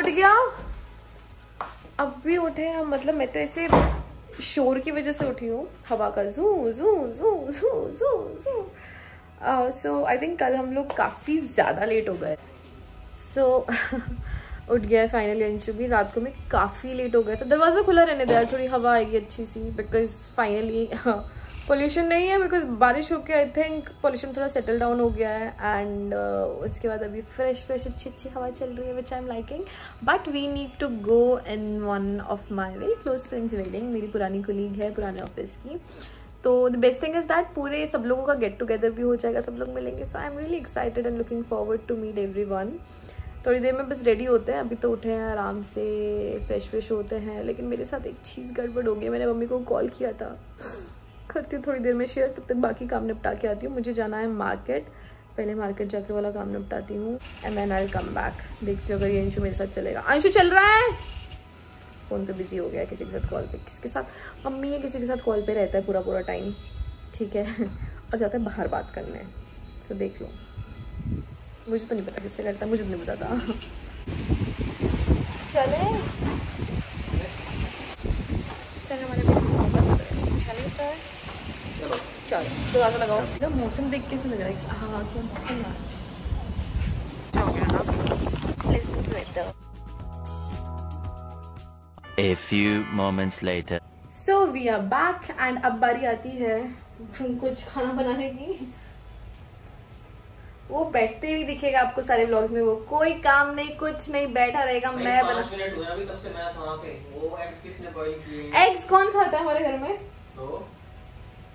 उठ गया। अब भी उठे हम मतलब मैं तो ऐसे शोर की वजह से उठी हूँ। हवा का जू जू जू जू जू जू। सो आई थिंक कल हम लोग काफ़ी ज़्यादा लेट हो गए। सो so, उठ गया है फाइनली अंशु भी। रात को मैं काफ़ी लेट हो गया था। दरवाज़ा खुला रहने दिया थोड़ी हवा आएगी अच्छी सी बिकॉज़ फाइनली पोल्यूशन नहीं है बिकॉज़ बारिश होके आई थिंक पोल्यूशन थोड़ा सेटल डाउन हो गया है एंड uh, उसके बाद अभी फ्रेश फ्रेश अच्छी अच्छी हवा चल रही है which I am liking but we need to go in one of my very close friends wedding मेरी पुरानी कोलीग है पुराने ऑफ़िस की. तो the best thing is that पूरे सब लोगों का गेट टुगेदर भी हो जाएगा सब लोग मिलेंगे. So I am really excited and looking forward to meet everyone थोड़ी देर में बस रेडी होते हैं अभी तो उठे हैं आराम से फ्रेश फ्रेश होते हैं. लेकिन मेरे साथ एक चीज़ गड़बड़ हो गई मैंने मम्मी को कॉल किया था. करती हूँ, थोड़ी देर में शेयर तब तक बाकी काम निपटा के आती हूँ। मुझे जाना है मार्केट पहले मार्केट जाके वाला काम निपटाती हूँ um and I come back देखती हूँ अगर ये अंशु मेरे साथ चलेगा। अंशु चल रहा है? फ़ोन पे बिज़ी हो गया किसी के साथ कॉल पे, किसके साथ? मम्मी है किसी के साथ कॉल पे रहता है पूरा पूरा टाइम ठीक है? और जाता है बाहर बात करने। तो देख लो। मुझे तो नहीं पता किससे करता, मुझे तो नहीं पता था। चले। हमारे चले, सर। चलो। चलो दरवाज़ा लगाओ। ना मौसम देख कैसे लग रहा है हाँ क्या A few moments later. So we are back and अब बारी आती है कुछ खाना बनाने की। वो बैठते हुए दिखेगा आपको सारे व्लॉग्स में वो। कोई काम नहीं कुछ नहीं बैठा रहेगा मैं बना मिनट हुए अभी तब से मैं था पे। वो एग्स किसने बॉईल किए? एग्स कौन खाता है हमारे घर में? तो?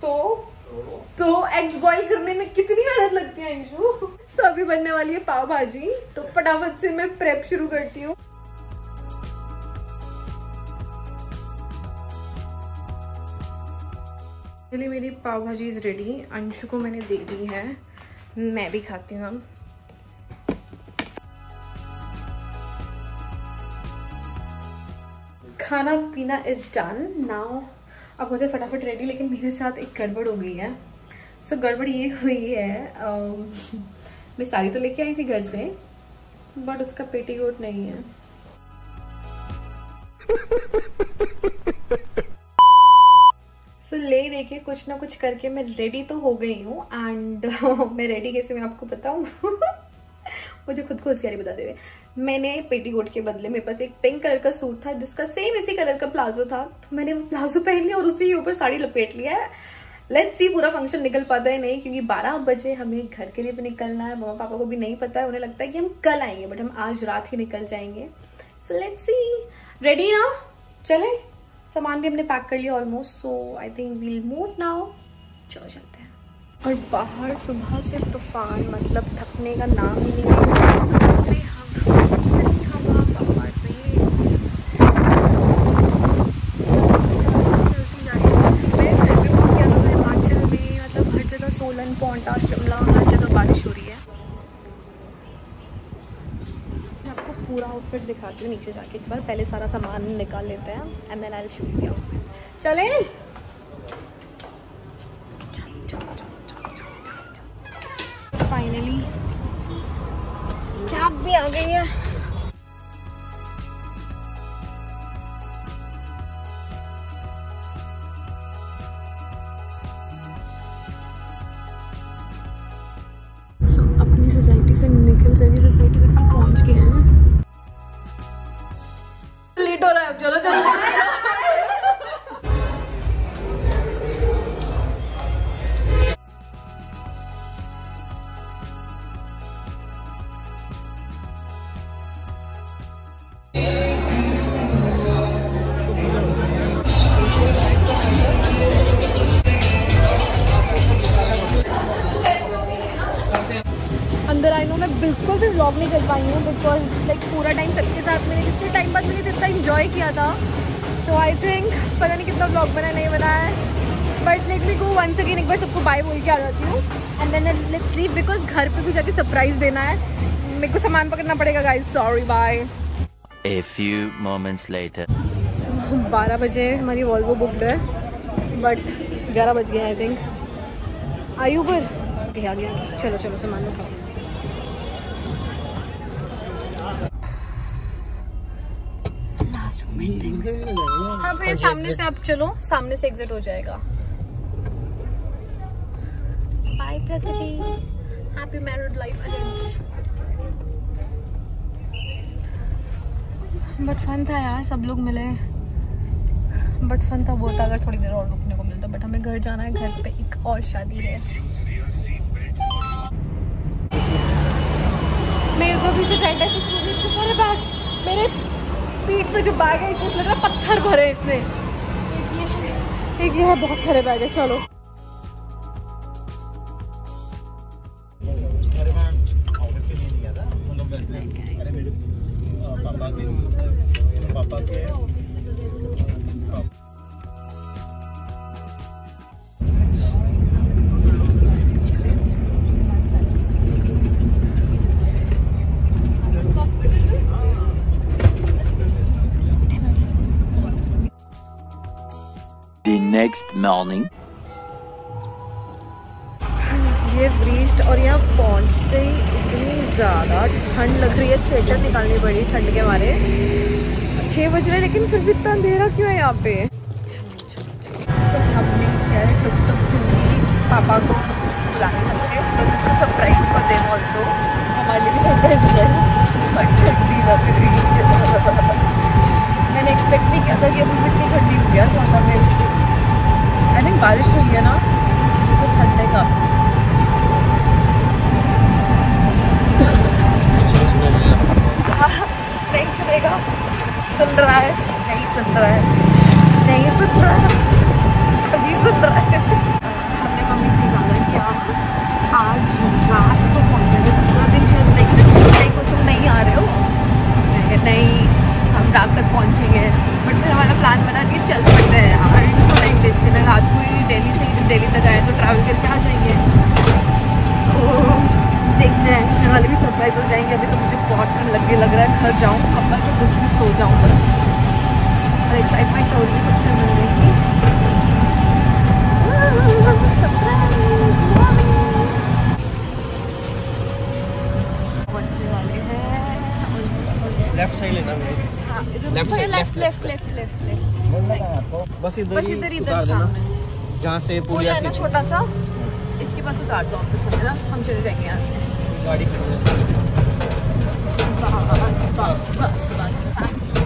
तो? तो तो एग्स बॉईल करने में कितनी मेहनत लगती है, अंशु? सो अभी बनने वाली है पाव भाजी। तो फटाफट से मैं प्रेप शुरू करती हूँ। चलिए, मेरी पाव भाजी इज़ रेडी अंशु को मैंने दे दी है। मैं भी खाती हूँ खाना पीना इज़ डन नाउ अब होते फटाफट रेडी लेकिन मेरे साथ एक गड़बड़ हो गई है। सो so, गड़बड़ ये हुई है um, मैं साड़ी तो लेके आई थी घर से बट उसका पेटीकोट नहीं है। सो so, ले देके कुछ ना कुछ करके मैं रेडी तो हो गई हूँ एंड मैं रेडी कैसे मैं आपको बताऊँ? मुझे खुद को होशियारी बताते हुए मैंने पेटीकोट के बदले मेरे पास एक पिंक कलर का सूट था, जिसका सेम इसी कलर का प्लाजो था। तो मैंने वो प्लाजो पहन लिया और उसी के ऊपर साड़ी लपेट लिया है। लेट्स सी पूरा फ़ंक्शन निकल पाता है नहीं, क्योंकि 12 बजे हमें घर के लिए भी निकलना है, मम्मा पापा को भी नहीं पता है, उन्हें लगता है कि हम कल आएँगे बट हम आज रात ही निकल जाएँगे। सो लेट्स सी रेडी ना चले। सामान भी हमने पैक कर लिया almost so I think we'll move now चलो चलते हैं। और बाहर सुबह से तूफ़ान मतलब थकने का नाम ही नहीं पूरा आउटफिट दिखाती हूँ नीचे जाके एक बार। पहले सारा सामान निकाल लेते हैं and then I shoot the outfit चलें? फाइनली कैब भी आ गई है? सोसाइटी से निकल सभी सोसाइटी तक पहुँच गए हैं। हो रहा व्लॉग नहीं कर पाई हूँ बिकॉज़ लाइक पूरा टाइम सबके साथ मैंने कितने टाइम बाद मैंने इतना इन्जॉय किया था। सो आई थिंक पता नहीं कितना व्लॉग बना नहीं बना है। But let me go once again एक बार सबको बाय बोल के आ जाती हूँ। And then let's leave because घर पे भी जाके सरप्राइज़ देना है मेरे को सामान पकड़ना पड़ेगा guys sorry bye A few moments later. बारह बजे हमारी वॉल्वो बुकड है बट ग्यारह बज गए आई थिंक आयु पर गया गया। चलो चलो सामान उठाओ। हाँ भैया सामने से अब चलो सामने से एग्जिट हो जाएगा। Bye Prakriti happy married life but fun था यार सब लोग मिले। बट फन था बहुत अगर थोड़ी देर और रुकने को मिलता। बट हमें घर जाना है घर पे एक और शादी है। मेरे को भी से टेंट है बैग्स मेरे पीठ पे जो बैग है, इसमें लग रहा पत्थर भरे इसने। एक ये है, एक ये है, बहुत सारे बैग है, चलो। पापा के पापा के। Next morning. ये ब्रीच्ड और यहाँ पहुँचते ही इतनी ज़्यादा ठंड लग रही है स्वेटर निकालनी पड़ी ठंड के मारे। छः बज रहे लेकिन फिर भी इतना अंधेरा क्यों है यहाँ पे? So, हमने किया है टुक टुक क्योंकि पापा को बुला सकते because it's surprise for them also हमारे लिए भी सरप्राइज़ हो बट ठंडी लग रही है। मैंने एक्सपेक्ट नहीं किया था कि अभी भी इतनी ठंडी हुई है मौसम में आई थिंक बारिश हुई है ना इस वजह से ठंड है काफ़ी नहीं सुनेगा सुन रहा है नहीं सुन रहा है नहीं सुन रहा है अभी सुन रहा है हमने मम्मी से कहा कि आप आज रात को पहुँचेंगे पूरा दिन शायद लाइक दिस को तुम नहीं आ रहे हो मैं कहा, नहीं हम रात तक पहुँचेंगे बट फिर हमारा प्लान बना कि चल पड़ते हैं यार इनको टाइम वेस्ट करना रात को ही दिल्ली से ही जब दिल्ली तक आए तो ट्रैवल करके आ जाएँगे तो देखते हैं घर वाले भी सरप्राइज़ हो जाएँगे। अभी तो मुझे बहुत ठंड लगने लग रहा है। घर जाऊँ पापा तो बस भी सो जाऊँ बस। और एक्साइटमेंट हो रही है सबसे मिलने की। लेफ़्ट साइड लेना हाँ, left left, left left left left बस इधर बस ही इधर उतार इधर देना। सामने। जहाँ से पुल पुलिया है ना से छोटा सा। इसके पास उतार दो ऑफ़िस है ना? हम चले जाएँगे यहाँ से। गाड़ी खड़ी है बस बस बस बस थैंक यू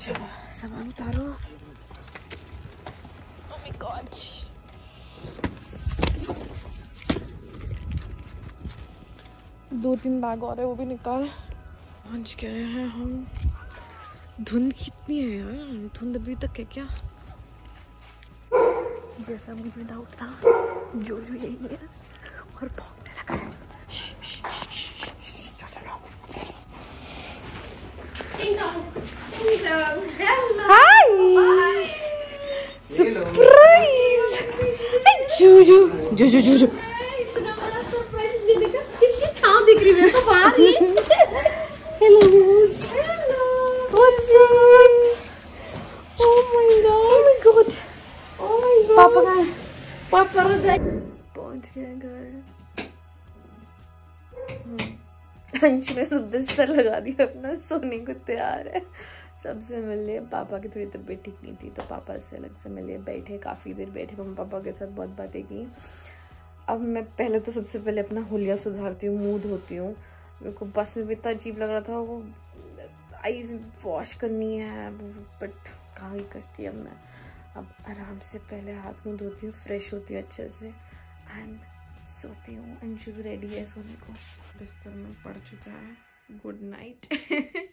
चलो सामान उतारो Oh my God. दो तीन बैग और है, वो भी निकाल। पहुँच गए हैं हम। धुंध कितनी है यार? धुंध अभी तक है क्या? जैसा मुझे डाउट था जो जो यही है। और भौंकने लगा है। हाय सरप्राइज़ जूजू जूजू जूजू इसकी छाव दिख रही है। मेरे को बाहर ही। पापा का पापा पहुँच गए घर। अंश ने बिस्तर लगा दिया, अपना सोने को तैयार है। सबसे मिले पापा की थोड़ी तबीयत ठीक नहीं थी तो पापा से अलग से मिले बैठे, काफ़ी देर बैठे, मम्मी पापा के साथ बहुत बातें की। अब मैं पहले तो सबसे पहले अपना होलिया सुधारती हूँ, मुँह धोती हूँ। मेरे को बस में भी इतना अजीब लग रहा था, वो आईज वॉश करनी है बट कहाँ ही करती अब मैं? अब आराम से पहले हाथ मुँह धोती हूँ फ्रेश होती हूँ अच्छे से। एंड सोती हूँ। एंड अंशु रेडी है सोने को। बिस्तर में पड़ चुका है। Good night